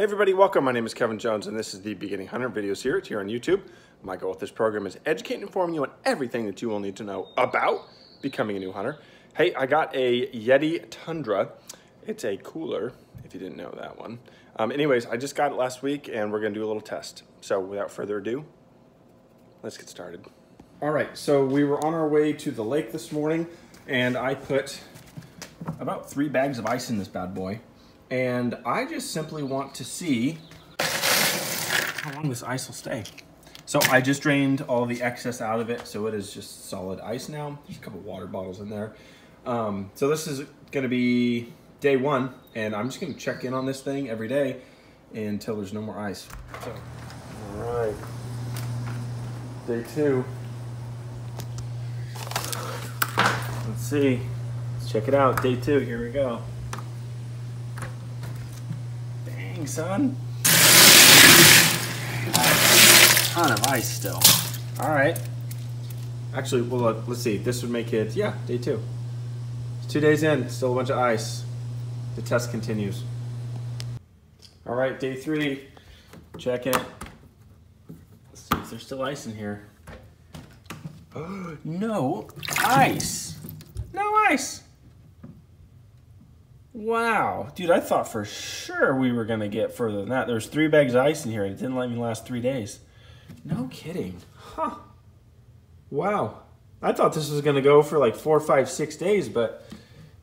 Hey everybody, welcome. My name is Kevin Jones and this is the Beginning Hunter video series here on YouTube. My goal with this program is educate and inform you on everything that you will need to know about becoming a new hunter. Hey, I got a Yeti Tundra. It's a cooler, if you didn't know that one. Um, anyways, I just got it last week and we're gonna do a little test. So without further ado, let's get started. All right, so we were on our way to the lake this morning and I put about three bags of ice in this bad boy. And I just simply want to see how long this ice will stay. So I just drained all the excess out of it, so it is just solid ice now. There's a couple water bottles in there. Um, so this is gonna be day one, and I'm just gonna check in on this thing every day until there's no more ice. So, all right, day two. Let's see, let's check it out, day two, here we go. Dang, son. Ton of ice still. All right. Actually, well, uh, let's see. This would make it, yeah, day two. It's two days in, still a bunch of ice. The test continues. All right, day three. Checking it. Let's see if there's still ice in here. no ice. No ice. Wow, dude, I thought for sure we were gonna get further than that. There's three bags of ice in here and it didn't let me last three days. No kidding. Huh. Wow. I thought this was gonna go for like four, five, six days, but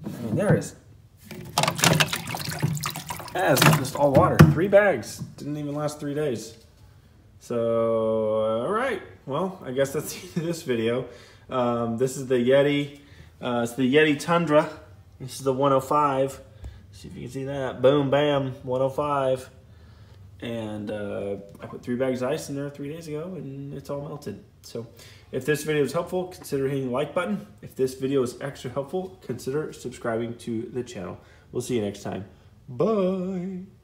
I mean, there is. That's just all water. Three bags. Didn't even last three days. So, all right. Well, I guess that's the end of this video. Um, this is the Yeti. Uh, it's the Yeti Tundra. This is the 105. See if you can see that. Boom, bam, 105. And uh, I put three bags of ice in there three days ago and it's all melted. So if this video is helpful, consider hitting the like button. If this video is extra helpful, consider subscribing to the channel. We'll see you next time. Bye.